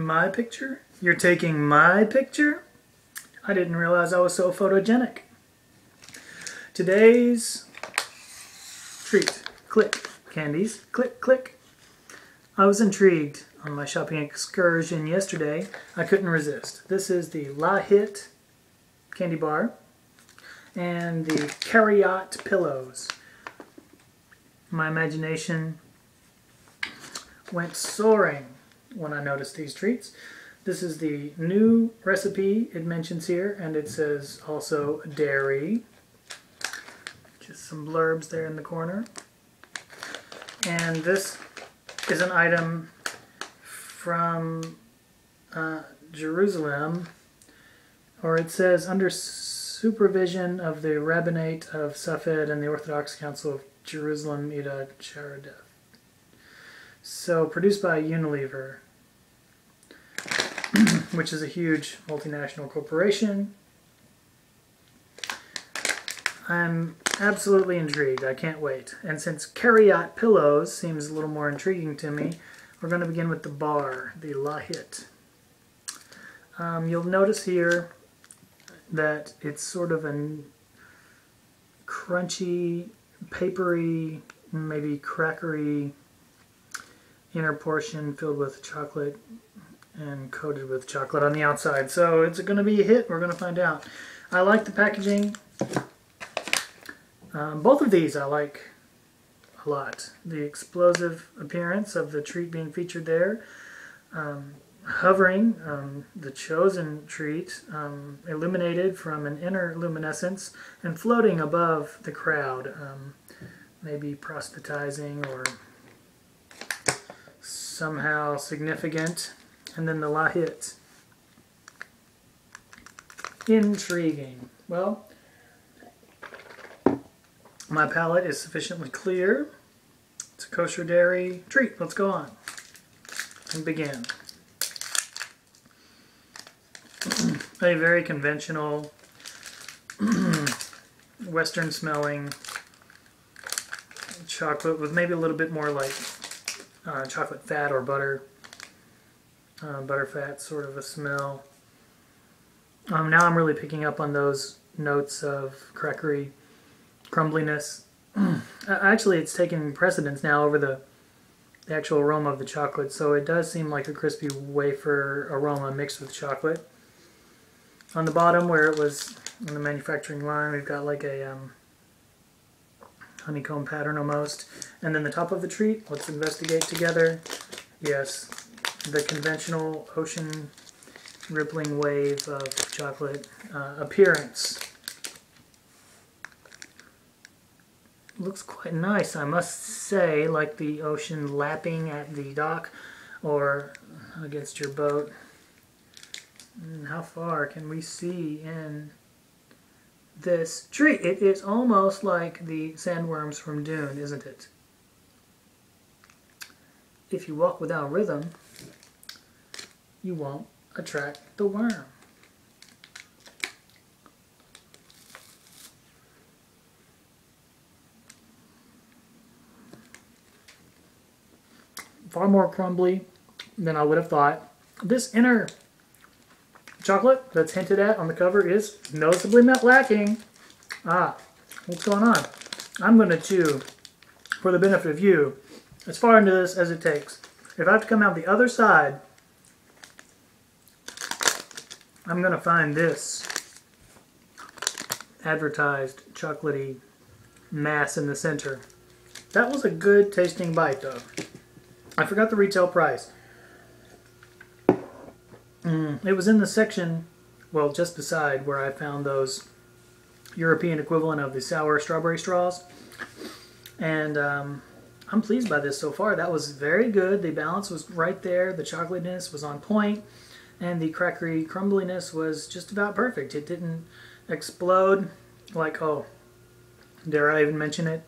My picture? You're taking my picture? I didn't realize I was so photogenic. Today's treat. Klik. Candies. Click, click. I was intrigued on my shopping excursion yesterday. I couldn't resist. This is the La Hit candy bar and the Kariot pillows. My imagination went soaring when I noticed these treats. This is the new recipe it mentions here, and it says also dairy. Just some blurbs there in the corner. And this is an item from uh, Jerusalem, or it says under supervision of the Rabbinate of Safed and the Orthodox Council of Jerusalem, Ida Charadeth. So produced by Unilever, which is a huge multinational corporation. I'm absolutely intrigued. I can't wait. And since Kariot Pillows seems a little more intriguing to me, we're going to begin with the bar, the Lahit. Um, you'll notice here that it's sort of a crunchy, papery, maybe crackery inner portion filled with chocolate and coated with chocolate on the outside. So it's going to be a hit. We're going to find out. I like the packaging. Um, both of these I like a lot. The explosive appearance of the treat being featured there. Um, hovering, um, the chosen treat, um, illuminated from an inner luminescence and floating above the crowd, um, maybe proselytizing or somehow significant. And then the lahit. Intriguing. Well, my palate is sufficiently clear. It's a kosher dairy treat. Let's go on and begin. a very conventional, Western smelling chocolate with maybe a little bit more like uh, chocolate fat or butter, uh, butter fat sort of a smell. Um, now I'm really picking up on those notes of crackery crumbliness. Actually, it's taking precedence now over the, the actual aroma of the chocolate, so it does seem like a crispy wafer aroma mixed with chocolate. On the bottom, where it was in the manufacturing line, we've got like a um, honeycomb pattern almost. And then the top of the treat, let's investigate together. Yes, the conventional ocean rippling wave of chocolate uh, appearance. Looks quite nice, I must say, like the ocean lapping at the dock or against your boat. And how far can we see in this tree. It is almost like the sandworms from Dune, isn't it? If you walk without rhythm, you won't attract the worm. Far more crumbly than I would have thought. This inner chocolate that's hinted at on the cover is noticeably not lacking. Ah, what's going on? I'm going to chew, for the benefit of you, as far into this as it takes. If I have to come out the other side, I'm going to find this advertised chocolatey mass in the center. That was a good tasting bite though. I forgot the retail price. Mm, it was in the section, well, just beside where I found those European equivalent of the sour strawberry straws. And um, I'm pleased by this so far. That was very good. The balance was right there. The chocolatiness was on point, and the crackery crumbliness was just about perfect. It didn't explode like, oh, dare I even mention it?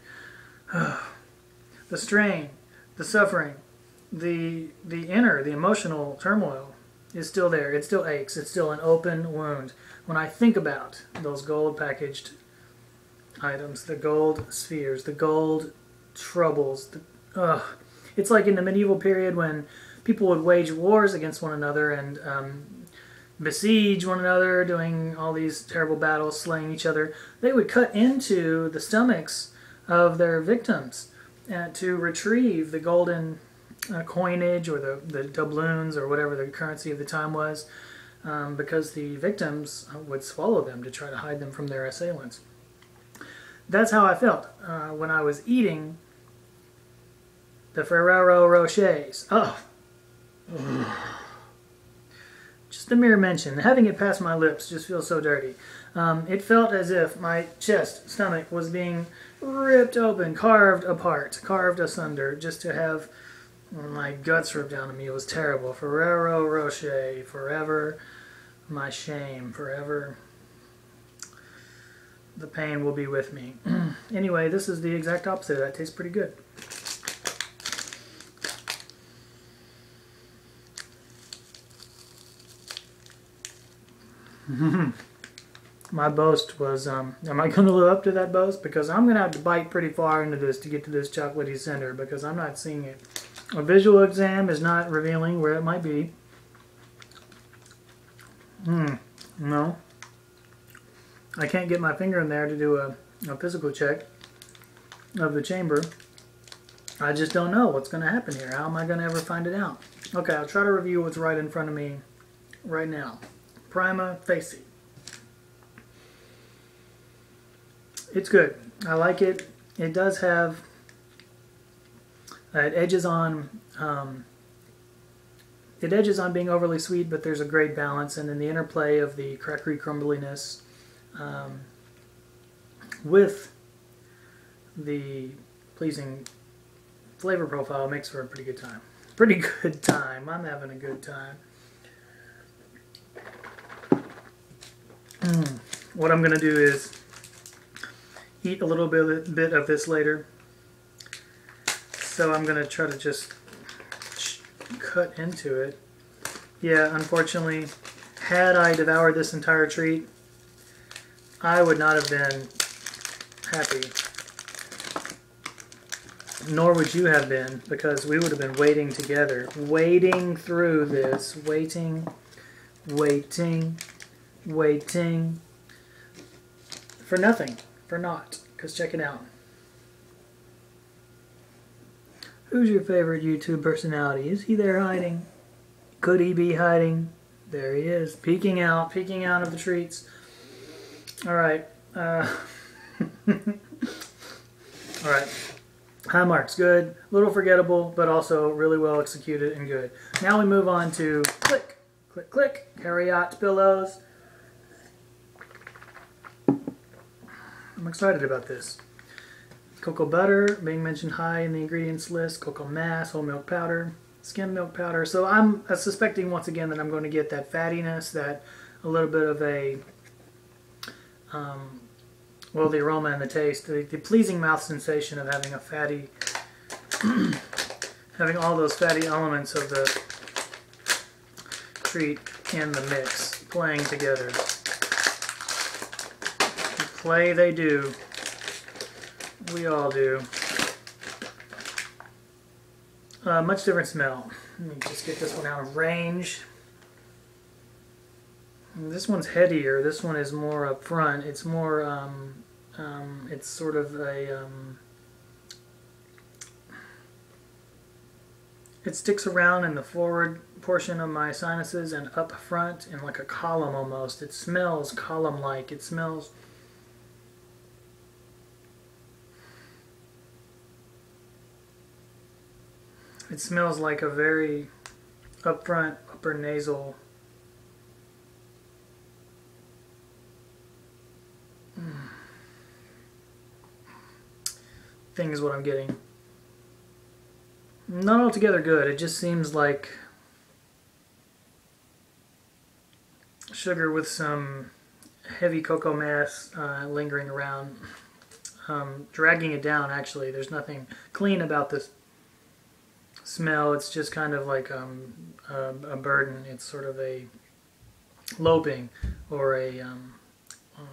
the strain, the suffering, the the inner, the emotional turmoil is still there. It still aches. It's still an open wound. When I think about those gold packaged items, the gold spheres, the gold troubles, the, ugh. It's like in the medieval period when people would wage wars against one another and um, besiege one another, doing all these terrible battles, slaying each other, they would cut into the stomachs of their victims uh, to retrieve the golden uh, coinage or the, the doubloons or whatever the currency of the time was, um, because the victims would swallow them to try to hide them from their assailants. That's how I felt uh, when I was eating the Ferrero Rochers. Oh. Just the mere mention, having it pass my lips just feels so dirty. Um, it felt as if my chest, stomach was being ripped open, carved apart, carved asunder, just to have my guts ripped out of me. It was terrible. Ferrero Rocher, forever my shame, forever the pain will be with me. anyway, this is the exact opposite. That tastes pretty good. My boast was, um, am I going to live up to that boast? Because I'm going to have to bite pretty far into this to get to this chocolatey center because I'm not seeing it. A visual exam is not revealing where it might be. Hmm, no. I can't get my finger in there to do a, a physical check of the chamber. I just don't know what's going to happen here. How am I going to ever find it out? Okay, I'll try to review what's right in front of me right now. Prima facie. It's good. I like it. It does have, it edges on, um, it edges on being overly sweet, but there's a great balance, and then the interplay of the crackery crumbliness um, with the pleasing flavor profile makes for a pretty good time. Pretty good time. I'm having a good time. Mm. What I'm going to do is eat a little bit, bit of this later. So I'm going to try to just cut into it. Yeah, unfortunately, had I devoured this entire treat, I would not have been happy. Nor would you have been, because we would have been waiting together, waiting through this, waiting, waiting, waiting, for nothing, for naught, because check it out. Who's your favorite YouTube personality? Is he there hiding? Could he be hiding? There he is, peeking out, peeking out of the treats. All right. Uh, all right. High marks, good. Little forgettable, but also really well executed and good. Now we move on to click, click, click, Kariot pillows. I'm excited about this. Cocoa butter, being mentioned high in the ingredients list. Cocoa mass, whole milk powder, skim milk powder. So I'm suspecting once again that I'm going to get that fattiness, that a little bit of a, um, well, the aroma and the taste, the, the pleasing mouth sensation of having a fatty, having all those fatty elements of the treat in the mix, playing together. Play they do. We all do. Uh, much different smell. Let me just get this one out of range. This one's headier. This one is more up front. It's more, um, um, it's sort of a, um, it sticks around in the forward portion of my sinuses and up front in like a column almost. It smells column-like. It smells It smells like a very upfront upper nasal thing is what I'm getting. Not altogether good. It just seems like sugar with some heavy cocoa mass uh, lingering around, um, dragging it down actually. There's nothing clean about this smell. It's just kind of like um, a, a, burden. It's sort of a loping or a, um, um,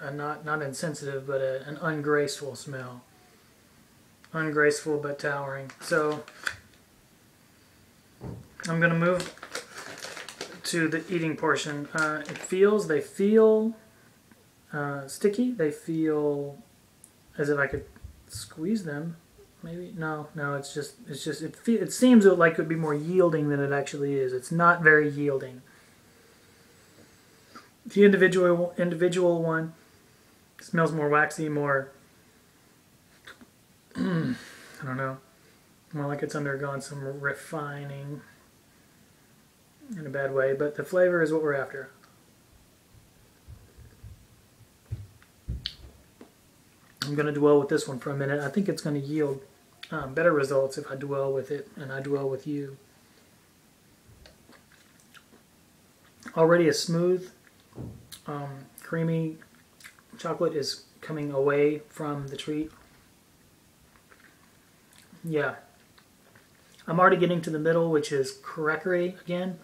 a not not insensitive, but a, an ungraceful smell. Ungraceful but towering. So I'm going to move to the eating portion. Uh, it feels, they feel uh, sticky. They feel as if I could squeeze them. Maybe no, no. It's just, it's just. It it seems like it would be more yielding than it actually is. It's not very yielding. The individual individual one smells more waxy, more. I don't know. More like it's undergone some refining in a bad way, but the flavor is what we're after. I'm going to dwell with this one for a minute. I think it's going to yield um, better results if I dwell with it and I dwell with you. Already a smooth, um, creamy chocolate is coming away from the treat. Yeah. I'm already getting to the middle, which is crackery again.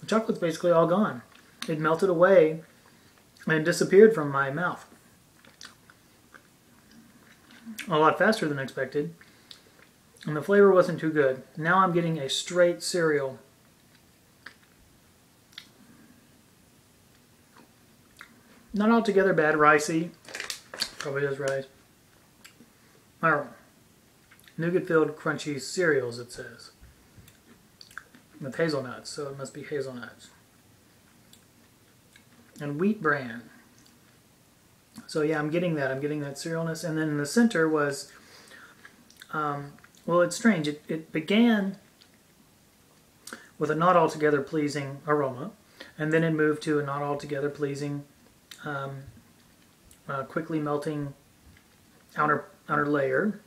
The chocolate's basically all gone. It melted away and disappeared from my mouth. A lot faster than expected. And the flavor wasn't too good. Now I'm getting a straight cereal. Not altogether bad, ricey. Probably is rice. Or nougat-filled crunchy cereals, it says. With hazelnuts, so it must be hazelnuts and wheat bran. So yeah, I'm getting that. I'm getting that cerealness. And then in the center was, um, well, it's strange. It, it began with a not altogether pleasing aroma, and then it moved to a not altogether pleasing, um, uh, quickly melting outer outer layer.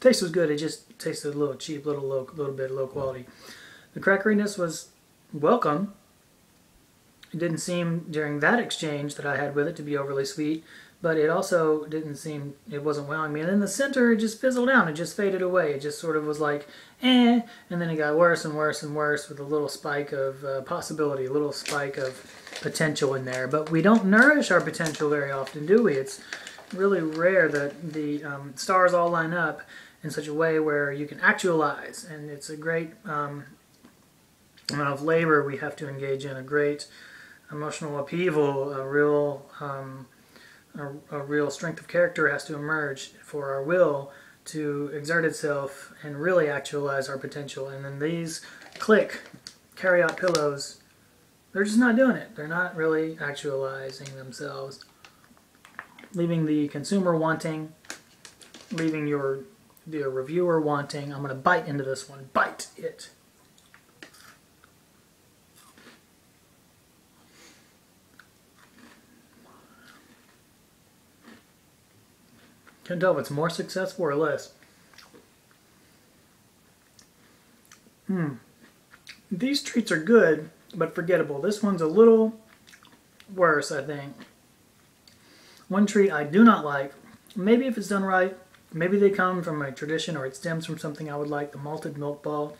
Taste was good. It just tasted a little cheap, little low, little bit low quality. The crackeriness was welcome. It didn't seem during that exchange that I had with it to be overly sweet, but it also didn't seem, it wasn't wowing me. And in the center, it just fizzled out. It just faded away. It just sort of was like, eh. And then it got worse and worse and worse with a little spike of uh, possibility, a little spike of potential in there. But we don't nourish our potential very often, do we? It's really rare that the um, stars all line up in such a way where you can actualize. And it's a great um, amount of labor we have to engage in, a great emotional upheaval, a real um, a, a, real strength of character has to emerge for our will to exert itself and really actualize our potential. And then these Klik carry out pillows, they're just not doing it. They're not really actualizing themselves, leaving the consumer wanting, leaving your the reviewer wanting. I'm going to bite into this one. Bite it. Can't tell if it's more successful or less. Hmm. These treats are good, but forgettable. This one's a little worse, I think. One treat I do not like, maybe if it's done right, maybe they come from a tradition or it stems from something I would like, the malted milk ball.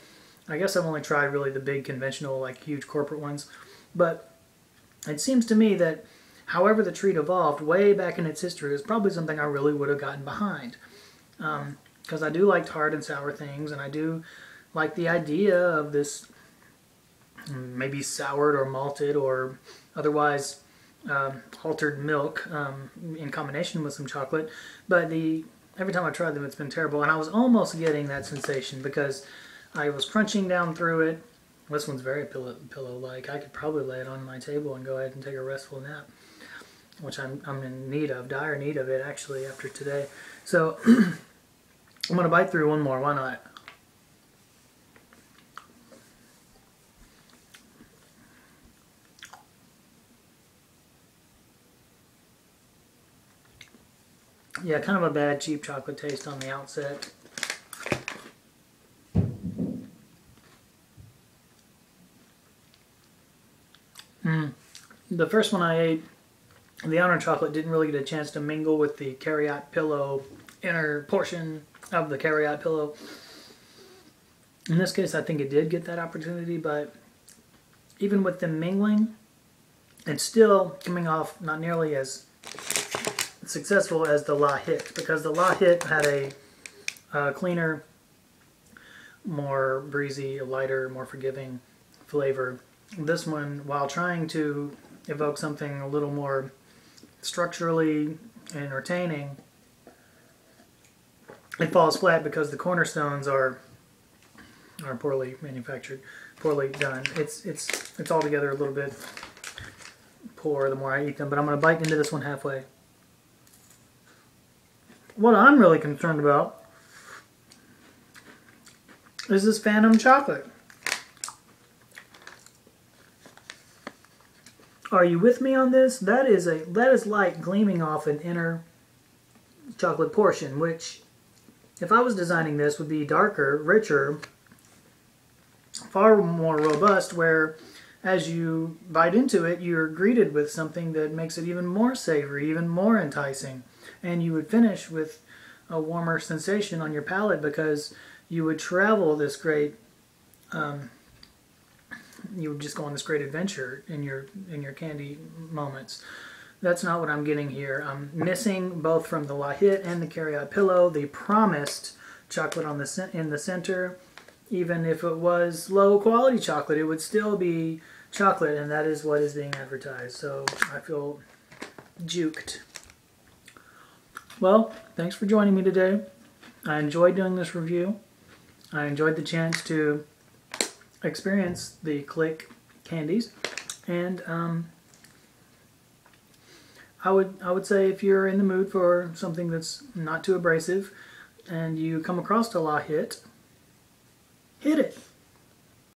I guess I've only tried really the big conventional, like huge corporate ones. But it seems to me that however the treat evolved way back in its history is probably something I really would have gotten behind. Because um, I do like hard and sour things, and I do like the idea of this maybe soured or malted or otherwise um, altered milk um, in combination with some chocolate. But the every time I tried them, it's been terrible, and I was almost getting that sensation because I was crunching down through it. This one's very pillow pillow like. I could probably lay it on my table and go ahead and take a restful nap which I'm, I'm in need of, dire need of it actually after today. So I'm going to bite through one more, why not? Yeah, kind of a bad cheap chocolate taste on the outset. Mm. The first one I ate the outer chocolate didn't really get a chance to mingle with the Kariot pillow inner portion of the Kariot pillow. In this case, I think it did get that opportunity, but even with them mingling, it's still coming off not nearly as successful as the La Hit, because the La Hit had a uh, cleaner more breezy, lighter, more forgiving flavor. This one, while trying to evoke something a little more structurally entertaining, it falls flat because the cornerstones are are poorly manufactured, poorly done. It's it's it's altogether a little bit poor the more I eat them, but I'm going to bite into this one halfway. What I'm really concerned about is this Phantom chocolate. Are you with me on this? That is a that is light gleaming off an inner chocolate portion, which if I was designing this would be darker, richer, far more robust where as you bite into it you're greeted with something that makes it even more savory, even more enticing. And you would finish with a warmer sensation on your palate because you would travel this great um, you would just go on this great adventure in your in your candy moments. That's not what I'm getting here. I'm missing both from the La Hit and the Kariot Pillow the promised chocolate on the in the center. Even if it was low quality chocolate, it would still be chocolate, and that is what is being advertised. So I feel juked. Well, thanks for joining me today. I enjoyed doing this review. I enjoyed the chance to experience the Klik candies, and um, I would I would say if you're in the mood for something that's not too abrasive, and you come across a La Hit, hit it.